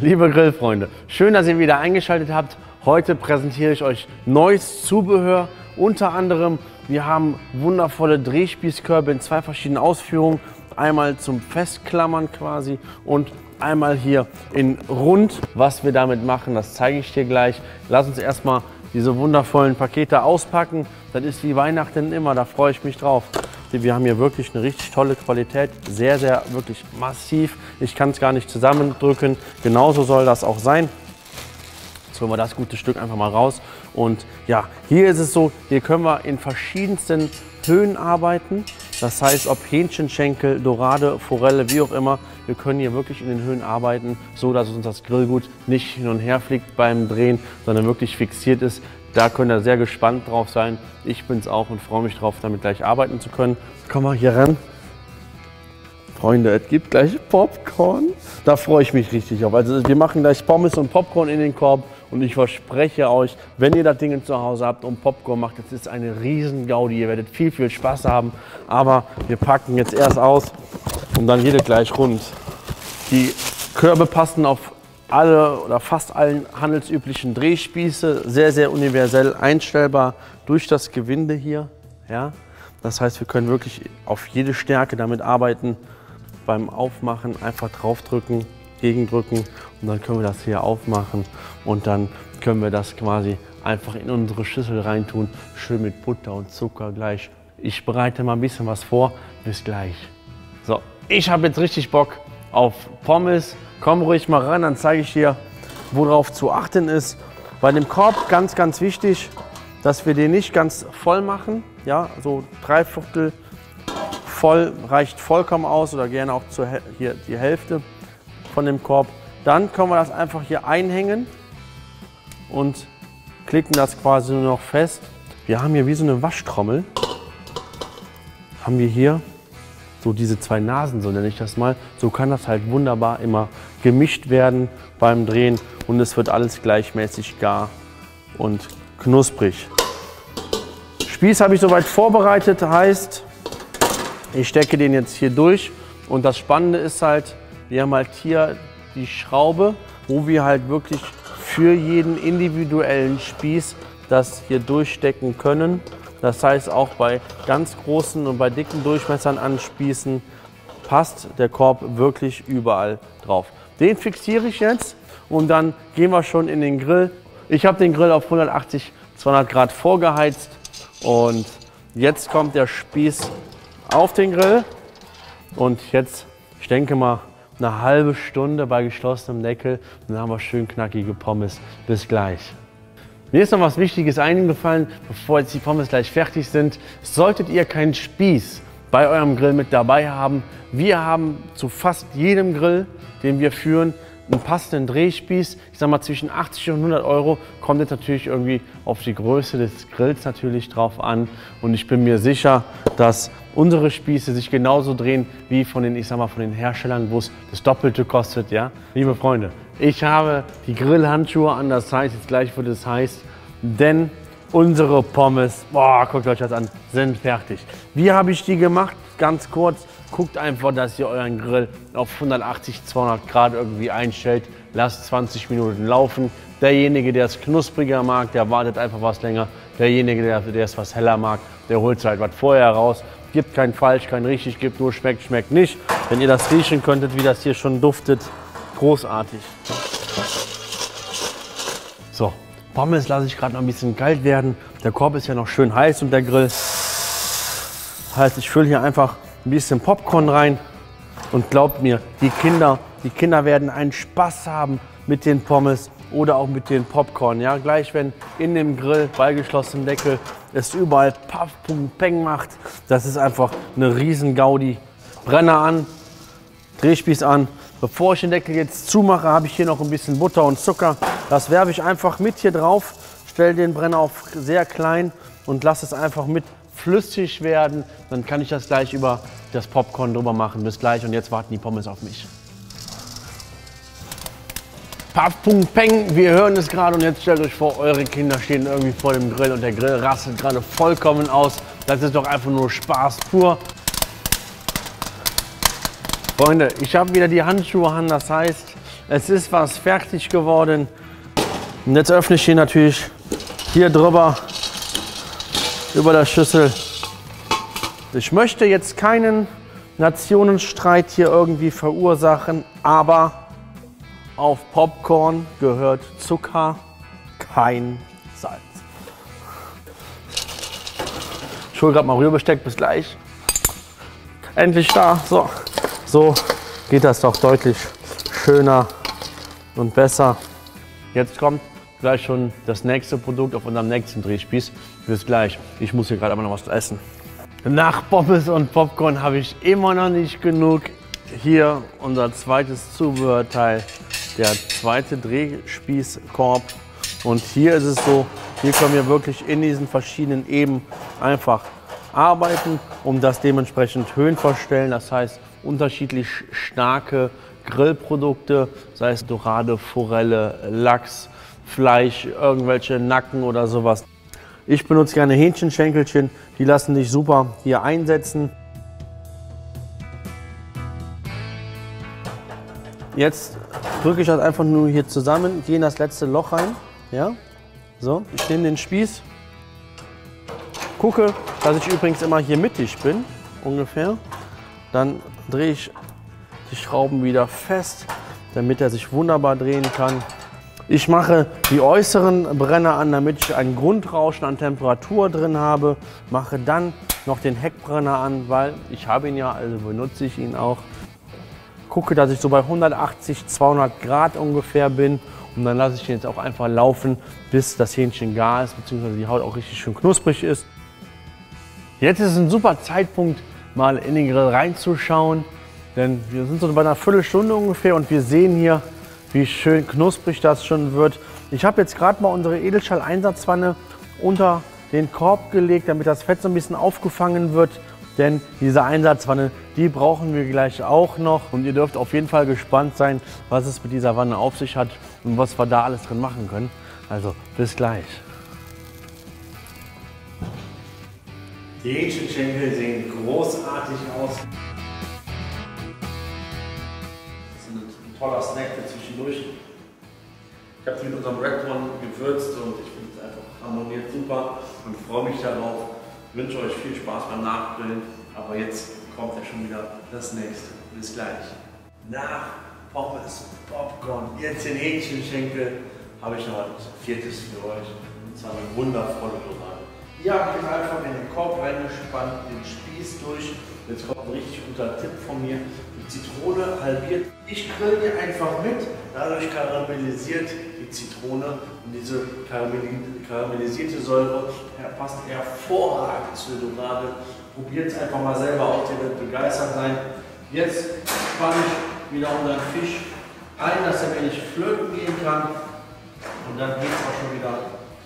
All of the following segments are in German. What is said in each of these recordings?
Liebe Grillfreunde, schön, dass ihr wieder eingeschaltet habt. Heute präsentiere ich euch neues Zubehör. Unter anderem, wir haben wundervolle Drehspießkörbe in zwei verschiedenen Ausführungen. Einmal zum Festklammern quasi und einmal hier in rund. Was wir damit machen, das zeige ich dir gleich. Lass uns erstmal diese wundervollen Pakete auspacken. Das ist wie Weihnachten immer, da freue ich mich drauf. Wir haben hier wirklich eine richtig tolle Qualität, sehr, sehr, wirklich massiv. Ich kann es gar nicht zusammendrücken. Genauso soll das auch sein. Jetzt holen wir das gute Stück einfach mal raus. Und ja, hier ist es so, hier können wir in verschiedensten Höhen arbeiten. Das heißt, ob Hähnchenschenkel, Dorade, Forelle, wie auch immer, wir können hier wirklich in den Höhen arbeiten, so dass uns das Grillgut nicht hin und her fliegt beim Drehen, sondern wirklich fixiert ist. Da könnt ihr sehr gespannt drauf sein. Ich bin es auch und freue mich drauf, damit gleich arbeiten zu können. Komm mal hier ran. Freunde, es gibt gleich Popcorn. Da freue ich mich richtig auf. Also wir machen gleich Pommes und Popcorn in den Korb und ich verspreche euch, wenn ihr das Ding zu Hause habt und Popcorn macht, das ist eine riesen Gaudi. Ihr werdet viel, viel Spaß haben. Aber wir packen jetzt erst aus und dann geht es gleich rund. Die Körbe passen auf alle oder fast allen handelsüblichen Drehspieße, sehr, sehr universell einstellbar durch das Gewinde hier. Ja? Das heißt, wir können wirklich auf jede Stärke damit arbeiten. Beim Aufmachen einfach draufdrücken, gegendrücken und dann können wir das hier aufmachen und dann können wir das quasi einfach in unsere Schüssel reintun, schön mit Butter und Zucker gleich. Ich bereite mal ein bisschen was vor, bis gleich. So, ich habe jetzt richtig Bock auf Pommes. Komm ruhig mal ran, dann zeige ich dir, worauf zu achten ist. Bei dem Korb ganz, ganz wichtig, dass wir den nicht ganz voll machen. Ja, so drei Viertel voll reicht vollkommen aus oder gerne auch zur, hier die Hälfte von dem Korb. Dann können wir das einfach hier einhängen und klicken das quasi nur noch fest. Wir haben hier wie so eine Waschtrommel. Haben wir hier so diese zwei Nasen, so nenne ich das mal. So kann das halt wunderbar immer gemischt werden beim Drehen und es wird alles gleichmäßig gar und knusprig. Spieß habe ich soweit vorbereitet, heißt, ich stecke den jetzt hier durch und das Spannende ist halt, wir haben halt hier die Schraube, wo wir halt wirklich für jeden individuellen Spieß das hier durchstecken können. Das heißt, auch bei ganz großen und bei dicken Durchmessern an Spießen passt der Korb wirklich überall drauf. Den fixiere ich jetzt und dann gehen wir schon in den Grill. Ich habe den Grill auf 180, 200 Grad vorgeheizt und jetzt kommt der Spieß auf den Grill und jetzt, ich denke mal, eine halbe Stunde bei geschlossenem Deckel und dann haben wir schön knackige Pommes. Bis gleich. Mir ist noch was Wichtiges eingefallen, bevor jetzt die Pommes gleich fertig sind. Solltet ihr keinen Spieß bei eurem Grill mit dabei haben, wir haben zu fast jedem Grill, den wir führen, einen passenden Drehspieß. Ich sage mal zwischen 80 und 100 Euro. Kommt jetzt natürlich irgendwie auf die Größe des Grills natürlich drauf an. Und ich bin mir sicher, dass unsere Spieße sich genauso drehen wie von den, ich sag mal, von den Herstellern, wo es das Doppelte kostet. Ja? Liebe Freunde, ich habe die Grillhandschuhe an, das heißt jetzt gleich, wo das heißt, denn unsere Pommes, boah, guckt euch das an, sind fertig. Wie habe ich die gemacht? Ganz kurz, guckt einfach, dass ihr euren Grill auf 180, 200 Grad irgendwie einstellt. Lasst 20 Minuten laufen. Derjenige, der es knuspriger mag, der wartet einfach was länger. Derjenige, der, der es was heller mag, der holt halt was vorher raus. Gibt kein falsch, kein richtig, gibt nur schmeckt, schmeckt nicht. Wenn ihr das riechen könntet, wie das hier schon duftet, großartig. So, Pommes lasse ich gerade noch ein bisschen kalt werden. Der Korb ist ja noch schön heiß und der Grill. Heißt, ich fülle hier einfach ein bisschen Popcorn rein und glaubt mir, die Kinder, die Kinder werden einen Spaß haben mit den Pommes oder auch mit den Popcorn. Ja, gleich wenn in dem Grill bei geschlossenem Deckel es überall Puff, Pum, Peng macht, das ist einfach eine riesen Gaudi. Brenner an, Drehspieß an Bevor ich den Deckel jetzt zumache, habe ich hier noch ein bisschen Butter und Zucker. Das werfe ich einfach mit hier drauf, stelle den Brenner auf sehr klein und lasse es einfach mit flüssig werden. Dann kann ich das gleich über das Popcorn drüber machen. Bis gleich und jetzt warten die Pommes auf mich. Paff, Pum, Peng, wir hören es gerade und jetzt stellt euch vor, eure Kinder stehen irgendwie vor dem Grill und der Grill rasselt gerade vollkommen aus. Das ist doch einfach nur Spaß pur. Freunde, ich habe wieder die Handschuhe an, das heißt, Es ist was fertig geworden. Und jetzt öffne ich ihn natürlich hier drüber über der Schüssel. Ich möchte jetzt keinen Nationenstreit hier irgendwie verursachen, aber auf Popcorn gehört Zucker, kein Salz. Ich hole gerade mal Rührbesteck, bis gleich. Endlich da. So, so geht das doch deutlich schöner und besser. Jetzt kommt gleich schon das nächste Produkt auf unserem nächsten Drehspieß. Bis gleich. Ich muss hier gerade aber noch was essen. Nach Pommes und Popcorn habe ich immer noch nicht genug. Hier unser zweites Zubehörteil, der zweite Drehspießkorb. Und hier ist es so, hier können wir wirklich in diesen verschiedenen Eben einfach arbeiten, um das dementsprechend Höhen verstellen. Das heißt, unterschiedlich starke Grillprodukte, sei es Dorade, Forelle, Lachs, Fleisch, irgendwelche Nacken oder sowas. Ich benutze gerne Hähnchenschenkelchen, die lassen sich super hier einsetzen. Jetzt drücke ich das einfach nur hier zusammen, gehe in das letzte Loch rein. Ja? So, ich nehme den Spieß, gucke, dass ich übrigens immer hier mittig bin, ungefähr. Dann drehe ich die Schrauben wieder fest, damit er sich wunderbar drehen kann. Ich mache die äußeren Brenner an, damit ich ein Grundrauschen an Temperatur drin habe. Mache dann noch den Heckbrenner an, weil ich habe ihn ja, also benutze ich ihn auch. Gucke, dass ich so bei 180, 200 Grad ungefähr bin. Und dann lasse ich ihn jetzt auch einfach laufen, bis das Hähnchen gar ist, beziehungsweise die Haut auch richtig schön knusprig ist. Jetzt ist ein super Zeitpunkt, mal in den Grill reinzuschauen. Denn wir sind so bei einer Viertelstunde ungefähr und wir sehen hier, wie schön knusprig das schon wird. Ich habe jetzt gerade mal unsere Edelstahl-Einsatzwanne unter den Korb gelegt, damit das Fett so ein bisschen aufgefangen wird. Denn diese Einsatzwanne, die brauchen wir gleich auch noch. Und ihr dürft auf jeden Fall gespannt sein, was es mit dieser Wanne auf sich hat und was wir da alles drin machen können. Also bis gleich. Die Hähnchenschenkel sehen großartig aus. toller Snack für zwischendurch. Ich habe es mit unserem Red One gewürzt und ich finde es einfach harmoniert super und freue mich darauf. Ich wünsche euch viel Spaß beim Nachgrillen, aber jetzt kommt ja schon wieder das nächste. Bis gleich. Nach Pommes, Popcorn, jetzt den Hähnchenschenkel, habe ich noch ein viertes für euch. Und zwar eine wundervolle Dorade. Ihr habt jetzt einfach in den Korb reingespannt, den Spieß durch. Jetzt kommt ein richtig guter Tipp von mir. Zitrone halbiert. Ich grill hier einfach mit, dadurch karamellisiert die Zitrone und diese karamellisierte Säure passt hervorragend zu der Dorade. Probiert es einfach mal selber aus, ihr werdet begeistert sein. Jetzt spanne ich wieder unseren Fisch ein, dass er wenig flöten gehen kann. Und dann geht es auch schon wieder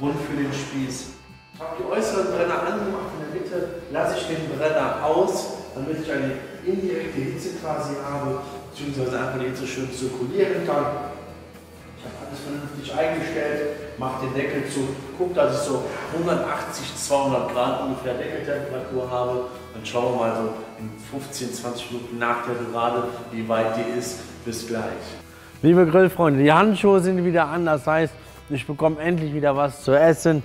rund für den Spieß. Ich habe die äußeren Brenner angemacht, in der Mitte lasse ich den Brenner aus, damit ich eine indirekte Hitze quasi habe, beziehungsweise einfach die Hitze schön zirkulieren kann. Ich habe alles vernünftig eingestellt, mache den Deckel zu, gucke, dass ich so 180, 200 Grad ungefähr Deckeltemperatur habe. Dann schauen wir mal so in 15, 20 Minuten nach der Dorade, wie weit die ist. Bis gleich. Liebe Grillfreunde, die Handschuhe sind wieder an, das heißt, ich bekomme endlich wieder was zu essen.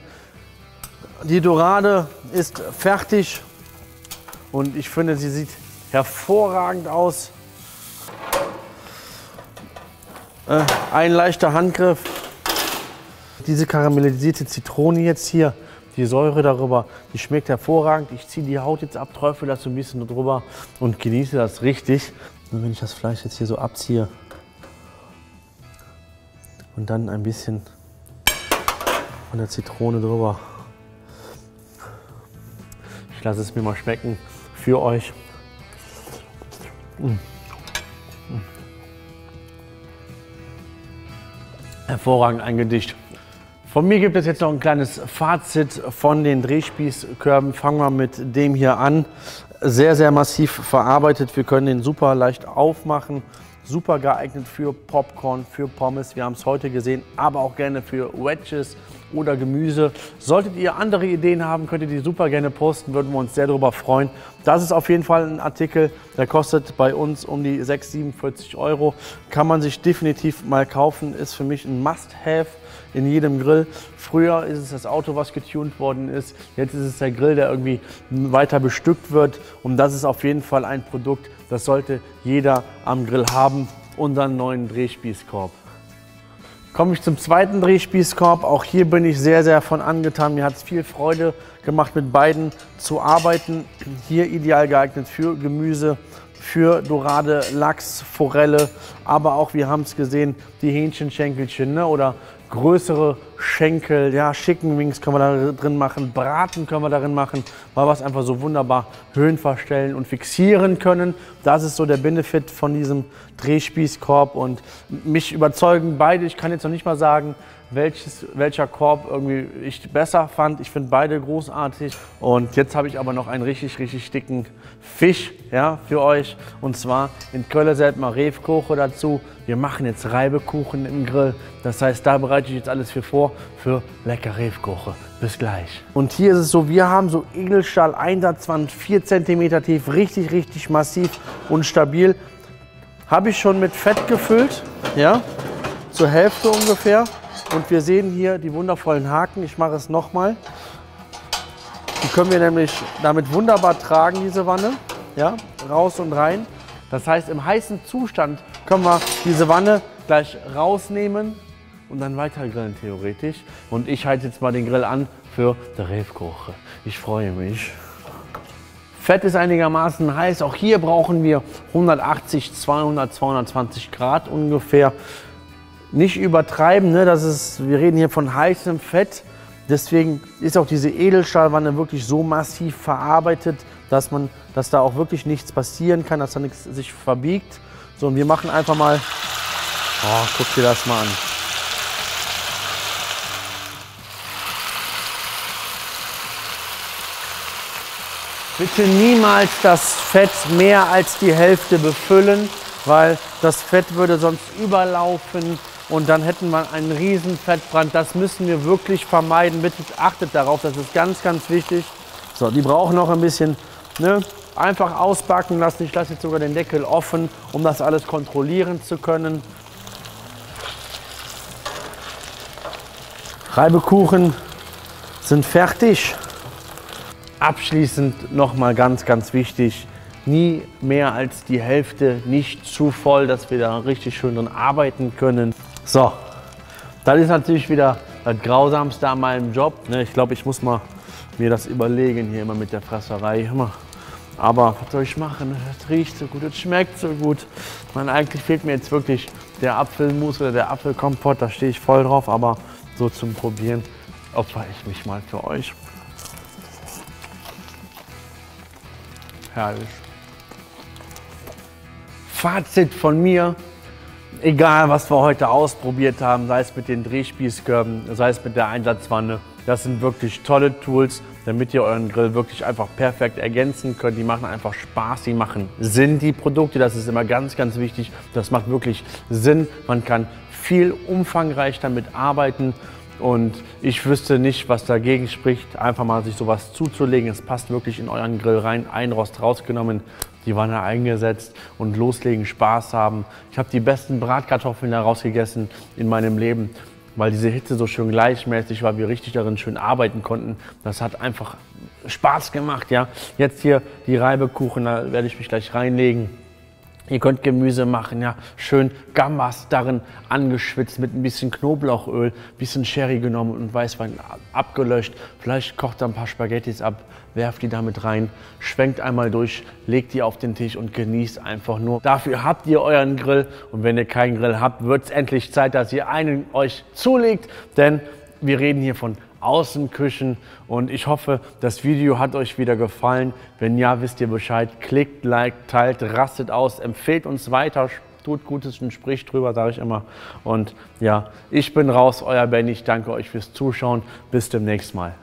Die Dorade ist fertig und ich finde, sie sieht hervorragend aus. Äh, ein leichter Handgriff. Diese karamellisierte Zitrone jetzt hier, die Säure darüber, die schmeckt hervorragend. Ich ziehe die Haut jetzt ab, träufel das so ein bisschen drüber und genieße das richtig. Und wenn ich das Fleisch jetzt hier so abziehe und dann ein bisschen von der Zitrone drüber. Ich lasse es mir mal schmecken für euch. Hervorragend ein Gedicht. Von mir gibt es jetzt noch ein kleines Fazit von den Drehspießkörben. Fangen wir mit dem hier an. Sehr, sehr massiv verarbeitet. Wir können den super leicht aufmachen super geeignet für Popcorn, für Pommes. Wir haben es heute gesehen, aber auch gerne für Wedges oder Gemüse. Solltet ihr andere Ideen haben, könnt ihr die super gerne posten, würden wir uns sehr darüber freuen. Das ist auf jeden Fall ein Artikel, der kostet bei uns um die 6, 47 Euro. Kann man sich definitiv mal kaufen, ist für mich ein Must-Have in jedem Grill. Früher ist es das Auto, was getuned worden ist. Jetzt ist es der Grill, der irgendwie weiter bestückt wird. Und das ist auf jeden Fall ein Produkt, das sollte jeder am Grill haben. Unseren neuen Drehspießkorb. Komme ich zum zweiten Drehspießkorb. Auch hier bin ich sehr, sehr von angetan. Mir hat es viel Freude gemacht, mit beiden zu arbeiten. Hier ideal geeignet für Gemüse, für Dorade, Lachs, Forelle, aber auch, wir haben es gesehen, die Hähnchenschenkelchen ne? oder größere Schenkel, ja, Chicken Wings können wir da drin machen, Braten können wir darin machen, weil wir es einfach so wunderbar Höhen verstellen und fixieren können. Das ist so der Benefit von diesem Drehspießkorb und mich überzeugen beide. Ich kann jetzt noch nicht mal sagen, welches, welcher Korb irgendwie ich besser fand. Ich finde beide großartig. Und jetzt habe ich aber noch einen richtig, richtig dicken Fisch ja, für euch. Und zwar in Köln selbst mal Refkoche dazu. Wir machen jetzt Reibekuchen im Grill. Das heißt, da bereite ich jetzt alles für vor, für lecker Refkoche. Bis gleich. Und hier ist es so, wir haben so Edelstahl Einsatzwand, 4 cm tief, richtig, richtig massiv und stabil. Habe ich schon mit Fett gefüllt, ja, zur Hälfte ungefähr. Und wir sehen hier die wundervollen Haken. Ich mache es nochmal. Die können wir nämlich damit wunderbar tragen, diese Wanne. Ja, raus und rein. Das heißt, im heißen Zustand können wir diese Wanne gleich rausnehmen und dann weiter grillen theoretisch. Und ich halte jetzt mal den Grill an für die Refkoche. Ich freue mich. Fett ist einigermaßen heiß. Auch hier brauchen wir 180, 200, 220 Grad ungefähr nicht übertreiben. Ne? Das ist, wir reden hier von heißem Fett. Deswegen ist auch diese Edelstahlwanne wirklich so massiv verarbeitet, dass, man, dass da auch wirklich nichts passieren kann, dass da nichts sich verbiegt. So, und wir machen einfach mal, oh, guck dir das mal an. Bitte niemals das Fett mehr als die Hälfte befüllen, weil das Fett würde sonst überlaufen und dann hätten wir einen riesen Fettbrand. Das müssen wir wirklich vermeiden. Bitte achtet darauf, das ist ganz, ganz wichtig. So, die brauchen noch ein bisschen ne? einfach ausbacken lassen. Ich lasse jetzt sogar den Deckel offen, um das alles kontrollieren zu können. Reibekuchen sind fertig. Abschließend noch mal ganz, ganz wichtig, nie mehr als die Hälfte, nicht zu voll, dass wir da richtig schön drin arbeiten können. So, das ist natürlich wieder das Grausamste an meinem Job. Ne? Ich glaube, ich muss mal mir das überlegen hier immer mit der Fresserei. Aber was soll ich machen? Es riecht so gut, es schmeckt so gut. Man, eigentlich fehlt mir jetzt wirklich der Apfelmus oder der Apfelkompott. Da stehe ich voll drauf. Aber so zum Probieren opfer ich mich mal für euch. Herrlich. Fazit von mir, egal was wir heute ausprobiert haben, sei es mit den Drehspießkörben, sei es mit der Einsatzwanne, das sind wirklich tolle Tools, damit ihr euren Grill wirklich einfach perfekt ergänzen könnt. Die machen einfach Spaß, die machen Sinn, die Produkte. Das ist immer ganz, ganz wichtig. Das macht wirklich Sinn. Man kann viel umfangreich damit arbeiten. Und ich wüsste nicht, was dagegen spricht, einfach mal sich sowas zuzulegen. Es passt wirklich in euren Grill rein. Ein Rost rausgenommen, die Wanne eingesetzt und loslegen, Spaß haben. Ich habe die besten Bratkartoffeln daraus gegessen in meinem Leben, weil diese Hitze so schön gleichmäßig war, wir richtig darin schön arbeiten konnten. Das hat einfach Spaß gemacht. Ja. Jetzt hier die Reibekuchen, da werde ich mich gleich reinlegen. Ihr könnt Gemüse machen, ja, schön Gambas darin angeschwitzt mit ein bisschen Knoblauchöl, ein bisschen Sherry genommen und Weißwein abgelöscht. Vielleicht kocht da ein paar Spaghettis ab, werft die damit rein, schwenkt einmal durch, legt die auf den Tisch und genießt einfach nur. Dafür habt ihr euren Grill und wenn ihr keinen Grill habt, wird es endlich Zeit, dass ihr einen euch zulegt, denn wir reden hier von Außenküchen. Und ich hoffe, das Video hat euch wieder gefallen. Wenn ja, wisst ihr Bescheid. Klickt, liked, teilt, rastet aus, empfehlt uns weiter, tut Gutes und spricht drüber, sage ich immer. Und ja, ich bin raus, euer Benny. Ich danke euch fürs Zuschauen. Bis demnächst mal.